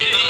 Yeah.